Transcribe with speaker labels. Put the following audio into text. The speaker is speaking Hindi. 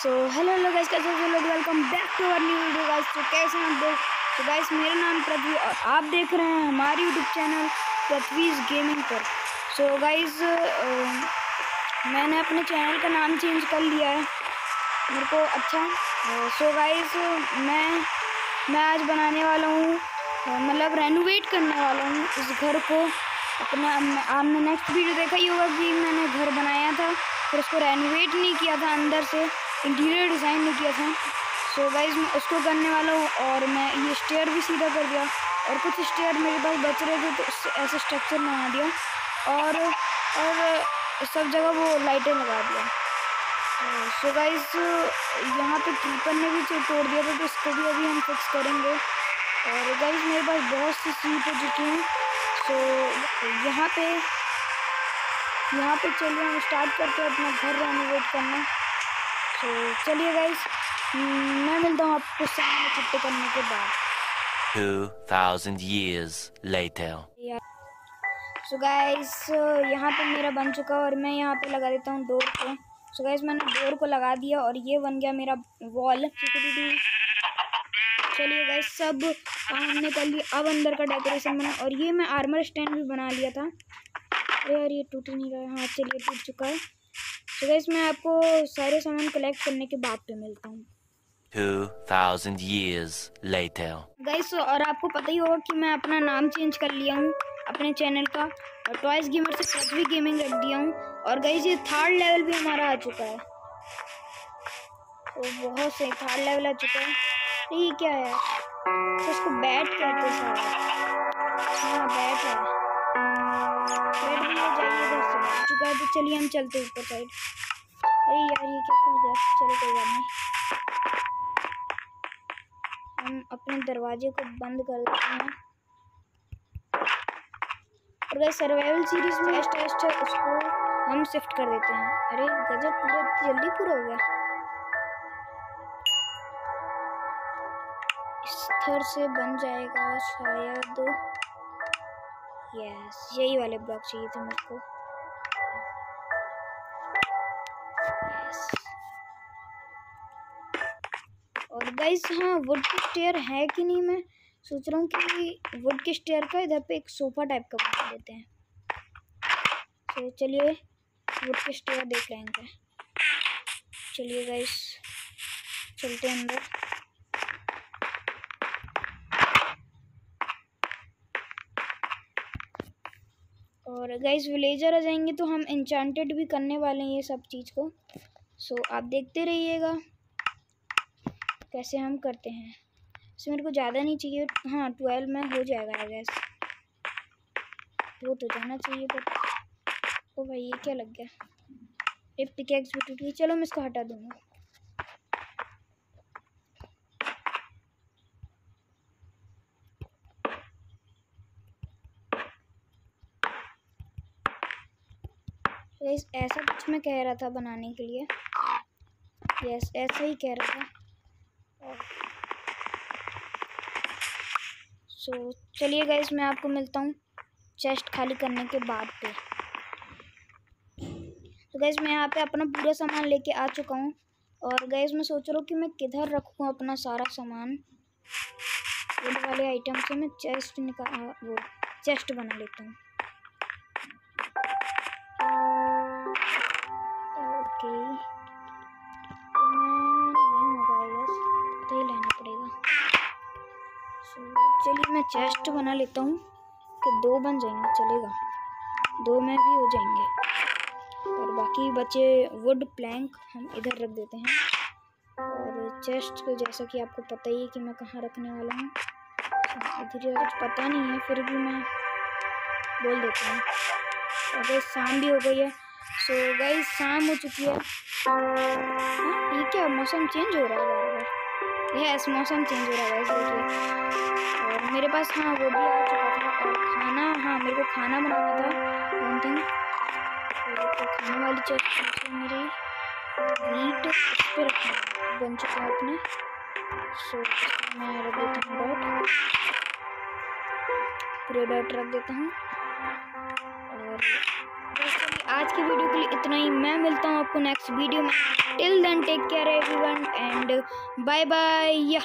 Speaker 1: सो हेलो गाइस कैसे लोग? Welcome back to our new video guys तो कैसे हैं आप लोग? तो गाइस मेरा नाम पृथ्वी और आप देख रहे हैं हमारे यूट्यूब चैनल पृथ्वीज गेमिंग पर. सो so, गाइस मैंने अपने चैनल का नाम चेंज कर लिया है। मेरे को अच्छा सो so, गाइस मैं मैं आज बनाने वाला हूँ मतलब रेनोवेट करने वाला हूँ इस घर को। अपना आपने नेक्स्ट वीडियो देखा ही होगा कि मैंने घर बनाया था फिर उसको रेनोवेट नहीं किया था अंदर से। इंटीरियर डिज़ाइन नहीं किया था। सो so गाइज़ मैं उसको करने वाला हूँ और मैं ये स्टेयर भी सीधा कर दिया और कुछ स्टेयर मेरे पास बच रहे थे तो उससे ऐसे स्ट्रक्चर बना दिया और और सब जगह वो लाइटें लगा दिया। सो so गाइज़ यहाँ पे कीपर ने भी तोड़ दिया था तो इसको भी अभी हम फिक्स करेंगे। और गाइज़ मेरे पास बहुत सी सीट हो चुकी हैं। सो यहाँ पे यहाँ पे चलिए हम स्टार्ट करते हैं अपना घर रेनोवेट करना। तो चलिए गाइस मैं मिलता हूँ आपको सामने इकट्ठे करने के बाद।
Speaker 2: 2000 years later.
Speaker 1: सो गाइस यहाँ पे मेरा बन चुका है और मैं यहाँ पे लगा देता हूँ डोर को। सो गाइस मैंने डोर को लगा दिया और ये बन गया मेरा वॉल चलिए गाइस सब काम हमने कर लिया अब अंदर का डेकोरेशन बना और ये मैं आर्मर स्टैंड भी बना लिया था। अरे यार ये टूट नहीं रहा। है हाँ चलिए टूट चुका है। तो गैस मैं आपको सारे सामान कलेक्ट करने के बाद पे मिलता हूँ।
Speaker 2: 2000 years later.
Speaker 1: गाइस और आपको पता ही होगा कि मैं अपना नाम चेंज कर लिया हूँ अपने चैनल का और टॉयज गेमर से पृथ्वी गेमिंग रख दिया हूँ। और गाइस ये थर्ड लेवल भी हमारा आ चुका है। तो बहुत सही थर्ड लेवल आ चुका है। तो ये क्या है? तो उसको बैट कहते हैं सारा हाँ बैट है। चुका है तो चलिए हम चलते ऊपर साइड अरे यार, ये क्या खुल गया? चलो, कोई बात नहीं। हम अपने दरवाजे को बंद कर देते हैं। और भाई सर्वाइवल सीरीज़ में टेस्ट टेस्ट है उसको हम शिफ्ट कर देते हैं। अरे, गजब, पूरा जल्दी पूरा हो गया। थर से बन जाएगा शायद। यस यही वाले ब्लॉक चाहिए थे मेरे और गाइस हाँ वुड की स्टेयर है कि नहीं मैं सोच रहा हूँ कि वुड के स्टेयर का इधर पे एक सोफा टाइप का बना देते हैं। तो चलिए वुड के स्टेयर देख लेंगे चलिए गाइस चलते हैं अंदर। और गाइस विलेजर आ जाएँगे तो हम इंचांटेड भी करने वाले हैं ये सब चीज़ को। सो so, आप देखते रहिएगा कैसे हम करते हैं। इसमें मेरे को ज़्यादा नहीं चाहिए। हाँ ट्वेल्व में हो जाएगा गैस वो तो जाना चाहिए बट ओ भाई ये क्या लग गया? एक पिकेक्स भी टूट गई चलो मैं इसको हटा दूँगा। ऐसा कुछ मैं कह रहा था बनाने के लिए। यस ऐसा ही कह रहा था। सो चलिए गाइस मैं आपको मिलता हूँ चेस्ट खाली करने के बाद पे। तो गैस मैं यहाँ पे अपना पूरा सामान लेके आ चुका हूँ। और गैस मैं सोच रहा हूँ कि मैं किधर रखूँ अपना सारा सामान। वाले आइटम से मैं चेस्ट निकाल, वो चेस्ट बना लेता हूँ। चलिए मैं चेस्ट बना लेता हूँ कि दो बन जाएँगे, चलेगा। दो में भी हो जाएँगे। और बाकी बचे वुड प्लैंक हम इधर रख देते हैं। और चेस्ट को जैसा कि आपको पता ही है कि मैं कहाँ रखने वाला हूँ। इधर कुछ पता नहीं है, फिर भी मैं बोल देता हूँ। और अगर शाम भी हो गई है। सो गई शाम हो चुकी है। हाँ ये क्या, मौसम चेंज हो रहा है बार बार? यस मौसम चेंज हो रहा है देखिए। और मेरे पास हाँ वो भी आ चुका था। और खाना हाँ मेरे को खाना बनाना था। वन थिंग तो खाने वाली चीज़ मेरी वीट पर रखना बन चुका है अपने। सो मैं रख देता हूँ डॉट पूरे डॉट रख देता हूँ। और आज की वीडियो के लिए इतना ही। मैं मिलता हूँ आपको नेक्स्ट वीडियो में। till then take care everyone and bye bye yeah